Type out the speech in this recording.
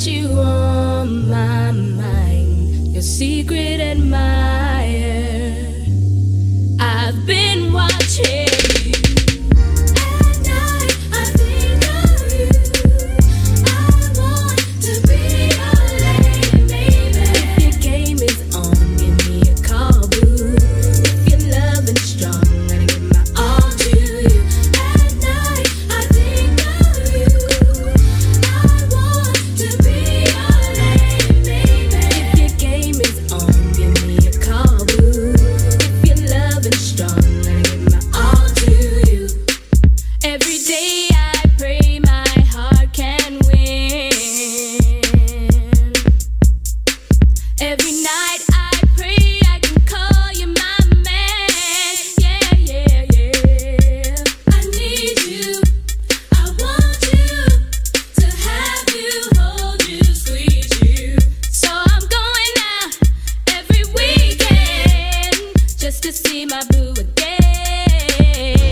got you on my mind. Your secret admirer. to see my blue again.